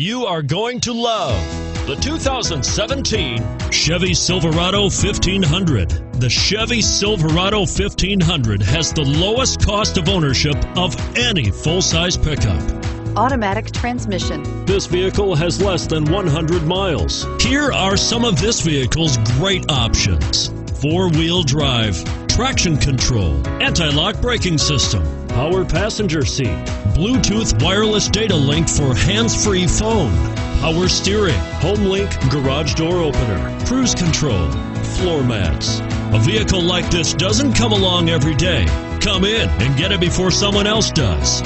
you are going to love the 2017 Chevy Silverado 1500. The Chevy Silverado 1500 has the lowest cost of ownership of any full-size pickup. Automatic transmission. This vehicle has less than 100 miles. Here are some of this vehicle's great options. Four-wheel drive, traction control, anti-lock braking system, power passenger seat, Bluetooth wireless data link for hands-free phone, power steering, HomeLink garage door opener, cruise control, floor mats. A vehicle like this doesn't come along every day. Come in and get it before someone else does.